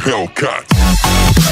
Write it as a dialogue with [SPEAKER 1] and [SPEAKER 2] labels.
[SPEAKER 1] Hellcat.